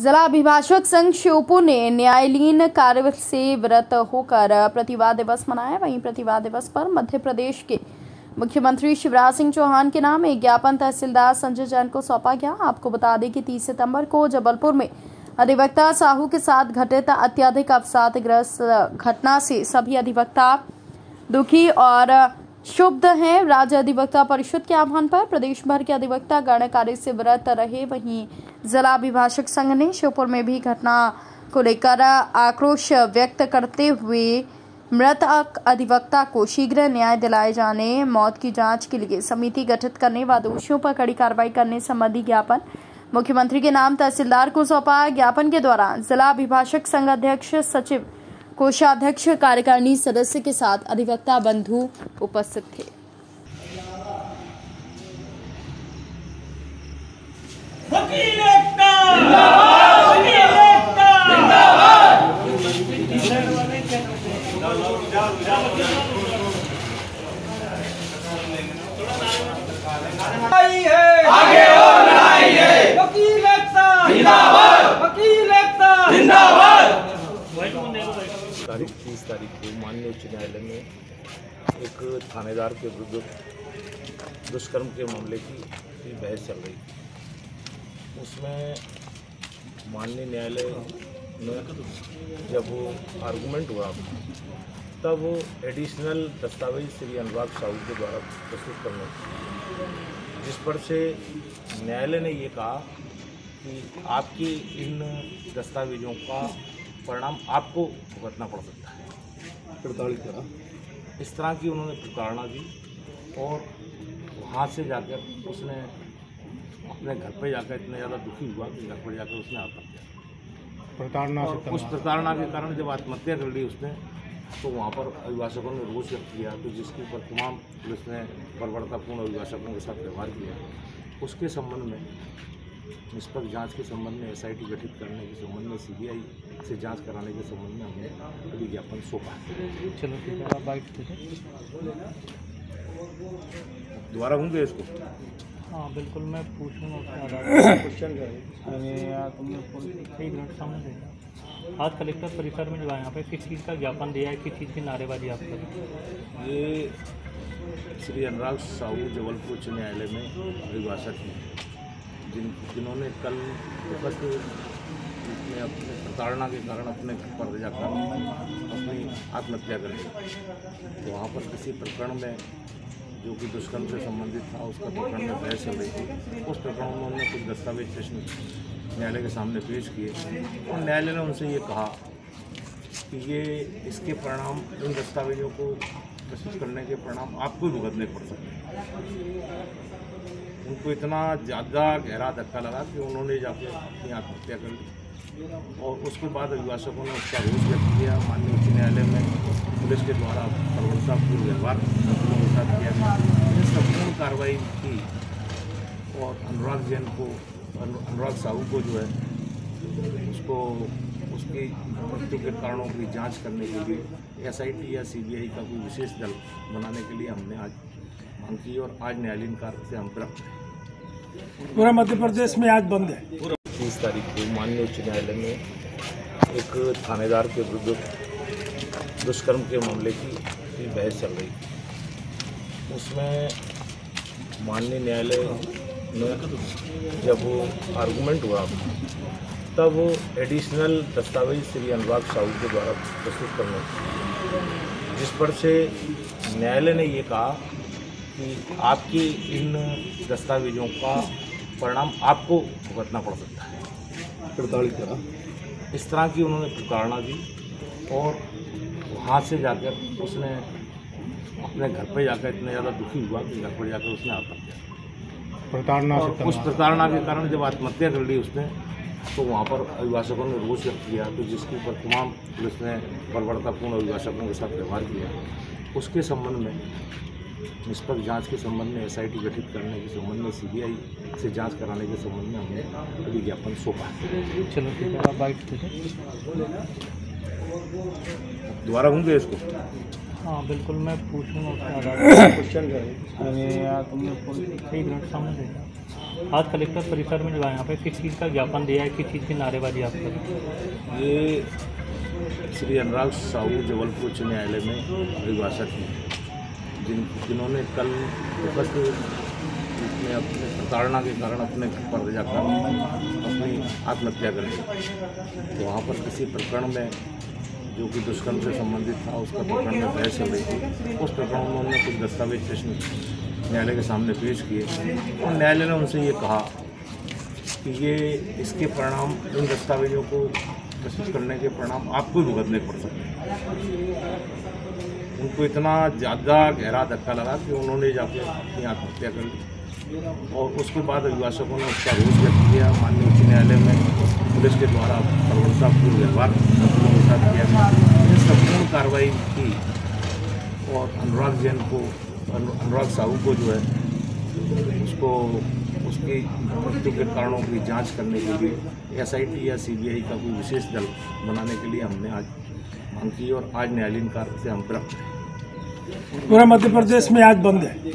जिला अभिभाषक संघ श्योपुर ने न्यायालयीन कार्य से व्रत होकर प्रतिवाद दिवस मनाया। वहीं प्रतिवाद दिवस पर मध्य प्रदेश के मुख्यमंत्री शिवराज सिंह चौहान के नाम एक ज्ञापन तहसीलदार संजय जैन को सौंपा गया। आपको बता दें कि 30 सितंबर को जबलपुर में अधिवक्ता साहू के साथ घटित अत्यधिक अवसादग्रस्त घटना से सभी अधिवक्ता दुखी और शुभ हैं। राज्य अधिवक्ता परिषद के आह्वान पर प्रदेश भर के अधिवक्ता गण कार्य से व्रत रहे। वहीं जिला अभिभाषक संघ ने श्योपुर में भी घटना को लेकर आक्रोश व्यक्त करते हुए मृत अधिवक्ता को शीघ्र न्याय दिलाए जाने, मौत की जाँच के लिए समिति गठित करने व दोषियों पर कड़ी कार्रवाई करने संबंधी ज्ञापन मुख्यमंत्री के नाम तहसीलदार को सौंपा। ज्ञापन के दौरान जिला अभिभाषक संघ अध्यक्ष सचिव, कोषाध्यक्ष, कार्यकारिणी सदस्य के साथ अधिवक्ता बंधु उपस्थित थे। वकील तारीख, तीस तारीख को माननीय उच्च न्यायालय में एक थानेदार के विरुद्ध दुष्कर्म के मामले की बहस चल रही थी। उसमें माननीय न्यायालय में जब वो आर्गूमेंट हुआ, तब एडिशनल दस्तावेज़ श्री अनुराग साहू के द्वारा प्रस्तुत करने जिस पर से न्यायालय ने ये कहा कि आपकी इन दस्तावेजों का परिणाम आपको भुगतना पड़ सकता है। प्रताड़ित करा। इस तरह की उन्होंने प्रताड़ना दी और वहाँ से जाकर उसने अपने घर पर जाकर इतना ज़्यादा दुखी हुआ कि घर पर जाकर उसने आत्महत्या प्रताड़ना उस प्रताड़ना के कारण जब आत्महत्या कर ली उसने तो वहाँ पर अभिभाषकों ने रोष व्यक्त किया तो जिसके ऊपर तमाम पुलिस ने बर्बरतापूर्ण अभिभाषकों के साथ व्यवहार किया उसके संबंध में निष्पक्ष जाँच के संबंध में एसआईटी गठित करने के संबंध में सीबीआई से जाँच कराने के संबंध में हमने अभी ज्ञापन सौंपा चलो ठीक है आप बाइक दीजिए दोबारा होंगे इसको? हाँ बिल्कुल मैं पूछूँगा उसके आधार क्वेश्चन अरे यार तुमने एक मिनट सामने आज कलेक्टर परिसर में जो है यहाँ पे किस चीज़ का ज्ञापन दिया है किस चीज़ की नारेबाजी आप करें ये श्री अनुराग साहू जबलपुर उच्च न्यायालय में अभिभाषक हैं। जिन, जिन्होंने कल तक अपने अपने प्रताड़ना के कारण अपने घर पर जाकर अपनी आत्महत्या कर ली। तो वहाँ पर किसी प्रकरण में जो कि दुष्कर्म से संबंधित था, उसका प्रकरण में बहस चल रही थी। उस प्रकरण में उन्होंने कुछ दस्तावेज़ पेश न्यायालय के सामने पेश किए और न्यायालय ने उनसे ये कहा कि ये, इसके परिणाम, इन दस्तावेजों को प्रस्तुत करने के परिणाम आपको ही भुगतने पड़ सकते हैं। उनको इतना ज़्यादा गहरा धक्का लगा कि उन्होंने जाके अपनी आत्महत्या कर ली। और उसके बाद अभिभाषकों ने उसका रोष व्यक्त किया, माननीय उच्च न्यायालय में पुलिस के द्वारा प्रबलतापूर्ण व्यवहार साथ किया गया। संपूर्ण कार्रवाई की और अनुराग जैन को अनुराग साहू को जो है, उसको, उसकी मृत्यु के कारणों की जाँच करने के लिए, एसआईटी या सीबीआई का कोई विशेष दल बनाने के लिए हमने आज की और आज न्यायालयीन कार्य से हम विरक्त हैं पूरा मध्य प्रदेश में आज बंद है। पूरा तीस तारीख को माननीय उच्च न्यायालय में एक थानेदार के विरुद्ध दुष्कर्म के मामले की की बहस चल रही थी। उसमें माननीय न्यायालय में जब वो आर्गूमेंट हुआ तब वो एडिशनल दस्तावेज़ श्री अनुराग साहू के द्वारा प्रस्तुत करने जिस पर से न्यायालय ने ये कहा कि आपकी इन दस्तावेजों का परिणाम आपको भुगतना पड़ सकता है। प्रताड़ित करा। इस तरह की उन्होंने प्रताड़ना दी और वहाँ से जाकर उसने अपने घर पर जाकर इतना ज़्यादा दुखी हुआ कि घर पर जाकर उसने आत्महत्या। प्रताड़ना उस प्रताड़ना के कारण जब आत्महत्या कर ली उसने तो वहाँ पर अभिभाषकों ने रोष व्यक्त किया तो जिसके ऊपर तमाम पुलिस ने बर्बरतापूर्ण अभिभाषकों के साथ व्यवहार किया। उसके संबंध में निष्पक्ष जाँच के संबंध में एसआईटी गठित करने के संबंध में सीबीआई से जाँच कराने के संबंध में हमने अभी ज्ञापन सौंपा है। चलो ठीक है आप बाइक दोबारा होंगे इसको? हाँ बिल्कुल मैं पूछूँगा उसके क्वेश्चन अरे यार तुमने एक मिनट सामने आज कलेक्टर परिसर में जो है यहाँ पे किस चीज़ का ज्ञापन दिया है किस चीज़ की नारेबाजी आप करें ये श्री अनुराग साहू जबलपुर उच्च न्यायालय में अभिभाषक हैं। जिन, जिन्होंने कल तक में अपने प्रताड़ना के कारण अपने घर पर जाकर अपनी आत्महत्या कर ली। तो वहाँ पर किसी प्रकरण में जो कि दुष्कर्म से संबंधित था, उसका प्रकरण में बहस चल रही थी। उस प्रकरण में उन्होंने कुछ दस्तावेज़ प्रश्न न्यायालय के सामने पेश किए और न्यायालय ने उनसे ये कहा कि ये, इसके परिणाम, इन दस्तावेजों को प्रस्तुत करने के परिणाम आपको भुगतने पड़ सकते हैं। उनको इतना ज़्यादा गहरा धक्का लगा कि उन्होंने जाके अपनी आत्महत्या कर ली। और उसके बाद अभिभाषकों ने उसका रोष व्यक्त किया। माननीय उच्च न्यायालय में पुलिस के द्वारा प्रवणतापूर्ण व्यवहार के साथ किया गया। संपूर्ण कार्रवाई की और अनुराग जैन को अनुराग साहू को जो है, उसको, उसकी मृत्यु के कारणों की जाँच करने के लिए, एसआईटी या सीबीआई का कोई विशेष दल बनाने के लिए हमने आज मांग की और आज न्यायालयीन कार्य से हम तरफ़ पूरा मध्य प्रदेश में आज बंद है।